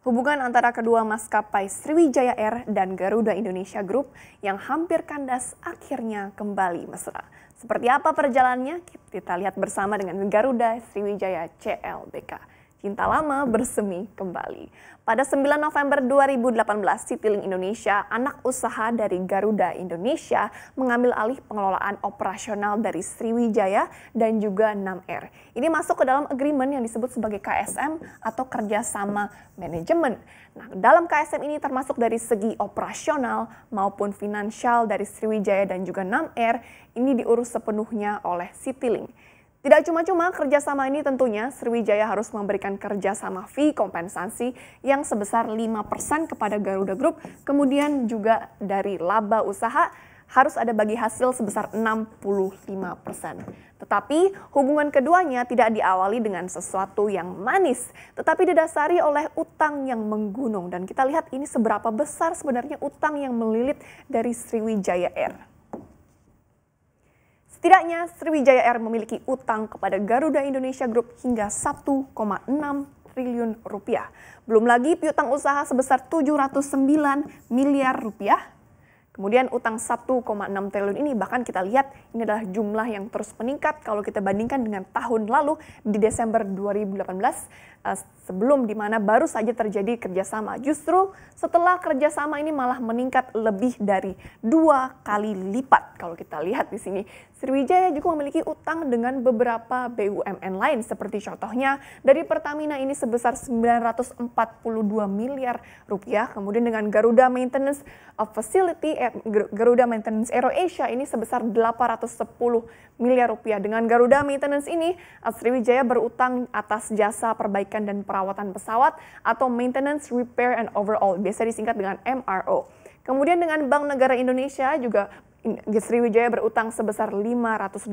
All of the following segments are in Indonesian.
Hubungan antara kedua maskapai Sriwijaya Air dan Garuda Indonesia Group yang hampir kandas akhirnya kembali mesra. Seperti apa perjalanannya? Kita lihat bersama dengan Garuda Sriwijaya CLBK. Cinta Lama bersemi kembali. Pada 9 November 2018, Citylink Indonesia, anak usaha dari Garuda Indonesia, mengambil alih pengelolaan operasional dari Sriwijaya dan juga 6R. Ini masuk ke dalam agreement yang disebut sebagai KSM atau kerjasama manajemen. Nah, dalam KSM ini termasuk dari segi operasional maupun finansial dari Sriwijaya dan juga 6R, ini diurus sepenuhnya oleh Citylink. Tidak cuma-cuma kerjasama ini tentunya Sriwijaya harus memberikan kerjasama fee kompensasi yang sebesar 5% kepada Garuda Group, kemudian juga dari laba usaha harus ada bagi hasil sebesar 65%. Tetapi hubungan keduanya tidak diawali dengan sesuatu yang manis, tetapi didasari oleh utang yang menggunung. Dan kita lihat ini seberapa besar sebenarnya utang yang melilit dari Sriwijaya Air. Setidaknya Sriwijaya Air memiliki utang kepada Garuda Indonesia Group hingga 1,6 triliun rupiah. Belum lagi piutang usaha sebesar 709 miliar rupiah Kemudian utang 1,6 triliun ini bahkan kita lihat ini adalah jumlah yang terus meningkat kalau kita bandingkan dengan tahun lalu di Desember 2018 eh, sebelum di mana baru saja terjadi kerjasama. Justru setelah kerjasama ini malah meningkat lebih dari dua kali lipat kalau kita lihat di sini. Sriwijaya juga memiliki utang dengan beberapa BUMN lain seperti contohnya dari Pertamina ini sebesar 942 miliar rupiah. Kemudian dengan Garuda Maintenance Facility eh, Garuda Maintenance Aero Asia ini sebesar 810 miliar rupiah. Dengan Garuda Maintenance ini, Sriwijaya berutang atas jasa perbaikan dan perawatan pesawat atau Maintenance, Repair, and Overall, biasa disingkat dengan MRO. Kemudian dengan Bank Negara Indonesia juga Sriwijaya berutang sebesar 585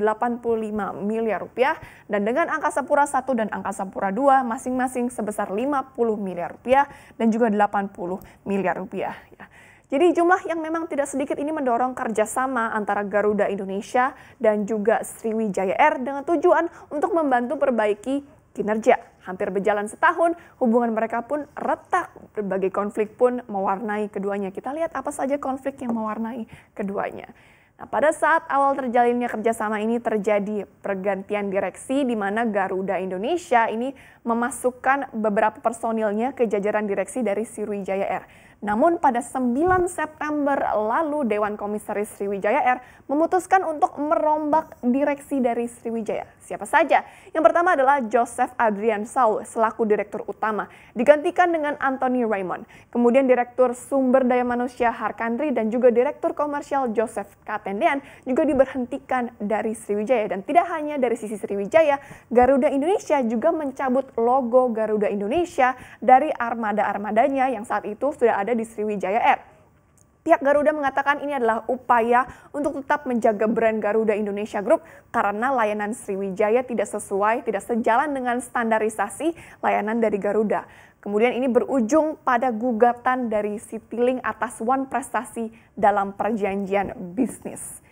miliar rupiah dan dengan Angkasa Pura 1 dan Angkasa Pura 2 masing-masing sebesar 50 miliar rupiah dan juga 80 miliar rupiah. Ya. Jadi jumlah yang memang tidak sedikit ini mendorong kerjasama antara Garuda Indonesia dan juga Sriwijaya Air dengan tujuan untuk membantu perbaiki kinerja. Hampir berjalan setahun, hubungan mereka pun retak. Berbagai konflik pun mewarnai keduanya. Kita lihat apa saja konflik yang mewarnai keduanya. Nah, pada saat awal terjalinnya kerjasama ini terjadi pergantian direksi di mana Garuda Indonesia ini memasukkan beberapa personilnya ke jajaran direksi dari Sriwijaya Air. Namun pada 9 September lalu Dewan Komisaris Sriwijaya Air memutuskan untuk merombak direksi dari Sriwijaya. Siapa saja? Yang pertama adalah Joseph Adrian Saul selaku Direktur Utama, digantikan dengan Anthony Raymond. Kemudian Direktur Sumber Daya Manusia Harkandri dan juga Direktur Komersial Joseph Katendean juga diberhentikan dari Sriwijaya. Dan tidak hanya dari sisi Sriwijaya, Garuda Indonesia juga mencabut logo Garuda Indonesia dari armada-armadanya yang saat itu sudah ada ada di Sriwijaya Air. Pihak Garuda mengatakan ini adalah upaya untuk tetap menjaga brand Garuda Indonesia Group karena layanan Sriwijaya tidak sesuai, tidak sejalan dengan standarisasi layanan dari Garuda. Kemudian ini berujung pada gugatan dari Citylink atas One Prestasi dalam perjanjian bisnis.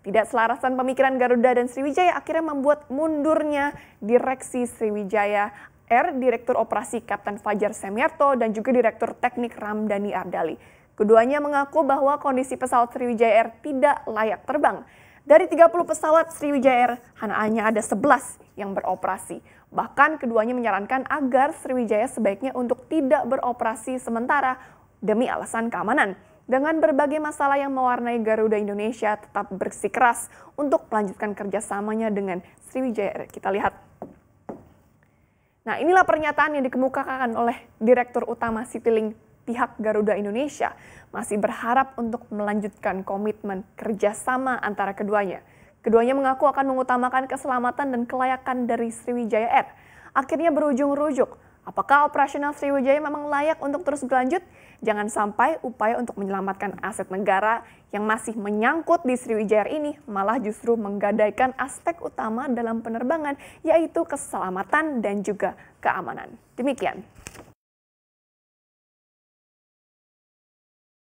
Ketidakselarasan pemikiran Garuda dan Sriwijaya akhirnya membuat mundurnya direksi Sriwijaya Air, Direktur Operasi Kapten Fajar Semiarto, dan juga Direktur Teknik Ramdhani Ardali. Keduanya mengaku bahwa kondisi pesawat Sriwijaya Air tidak layak terbang. Dari 30 pesawat Sriwijaya Air, hanya ada 11 yang beroperasi. Bahkan keduanya menyarankan agar Sriwijaya sebaiknya untuk tidak beroperasi sementara demi alasan keamanan. Dengan berbagai masalah yang mewarnai Garuda Indonesia tetap bersikeras untuk melanjutkan kerjasamanya dengan Sriwijaya Air. Kita lihat Nah, inilah pernyataan yang dikemukakan oleh Direktur Utama Citylink pihak Garuda Indonesia masih berharap untuk melanjutkan komitmen kerjasama antara keduanya. Keduanya mengaku akan mengutamakan keselamatan dan kelayakan dari Sriwijaya Air. Akhirnya berujung rujuk Apakah operasional Sriwijaya memang layak untuk terus berlanjut? Jangan sampai upaya untuk menyelamatkan aset negara yang masih menyangkut di Sriwijaya ini malah justru menggadaikan aspek utama dalam penerbangan yaitu keselamatan dan juga keamanan. Demikian.